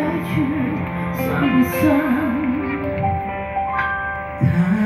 该去算不算太